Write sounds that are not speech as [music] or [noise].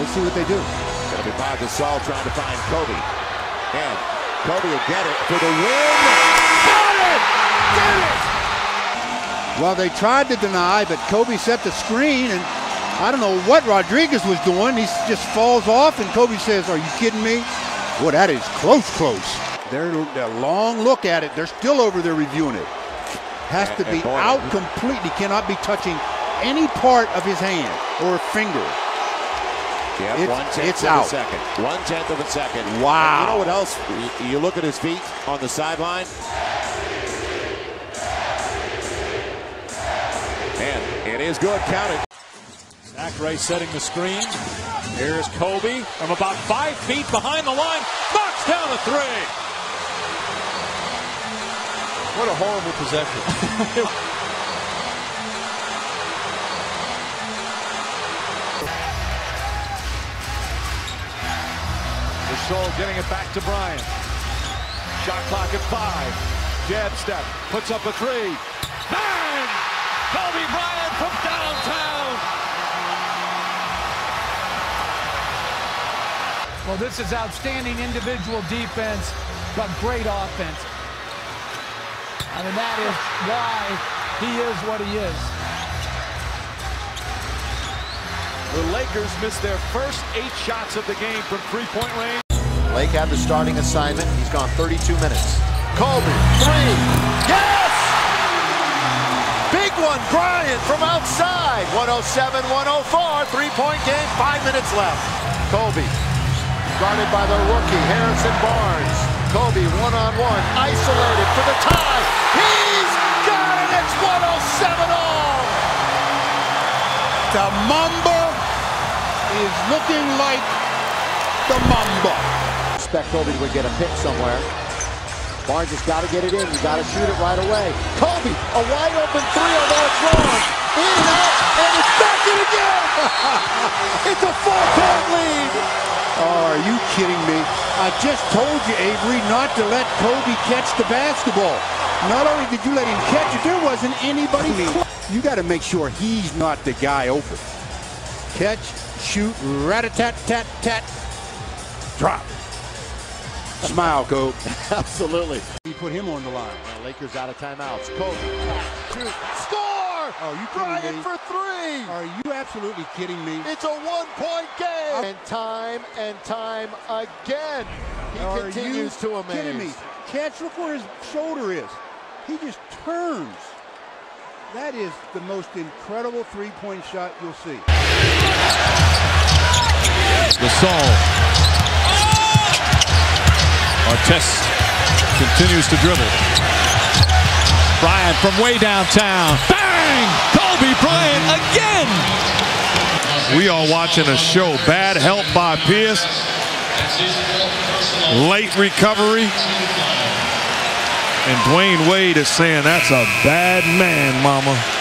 Let's see what they do. Gonna be Pau Gasol trying to find Kobe. And Kobe will get it for the win. Got it! Did it! Well, they tried to deny, but Kobe set the screen, and I don't know what Rodriguez was doing. He just falls off, and Kobe says, are you kidding me? Boy, that is close, close. They're a long look at it. They're still over there reviewing it. Has to be out completely. Cannot be touching any part of his hand or finger. Yeah, it's, one tenth it's of out. a second. One tenth of a second. Wow. And you know what else? You- You look at his feet on the sideline. And it is good. Count it. Zach Ray setting the screen. Here's Kobe from about five feet behind the line. Knocks down a three. What a horrible possession. [laughs] Getting it back to Bryant. Shot clock at five. Jab step. Puts up a three. Bang! Kobe Bryant from downtown. Well, this is outstanding individual defense, but great offense. I mean, that is why he is what he is. The Lakers missed their first eight shots of the game from three-point range. Klay had the starting assignment. He's gone 32 minutes. Kobe, three. Yes! Big one, Bryant from outside. 107 104. Three point game, five minutes left. Kobe, guarded by the rookie, Harrison Barnes. Kobe, one on one, isolated for the tie. He's got it. It's 107 all. The Mamba is looking like the Mamba. Expect Kobe to get a pick somewhere. Barnes has got to get it in. You got to shoot it right away. Kobe, a wide open three, although it's wrong. In, out, and it's back in again. [laughs] it's a four-point lead. Oh, are you kidding me? I just told you, Avery, not to let Kobe catch the basketball. Not only did you let him catch it, there wasn't anybody. You got to make sure he's not the guy open. Catch, shoot, rat-a-tat-tat-tat, drop. Smile, Kobe. [laughs] Absolutely. He put him on the line. Now Lakers out of timeouts. Kobe, shoot, score! Oh, you kidding Bryant me? for three. Are you absolutely kidding me? It's a one-point game. And time and time again, he Are continues to amaze. kidding me? Catch, look where his shoulder is. He just turns. That is the most incredible three-point shot you'll see. Gasol. Artest continues to dribble. Bryant from way downtown. Bang! Kobe Bryant again! We are watching a show. Bad help by Pierce. Late recovery. And Dwyane Wade is saying that's a bad man, mama.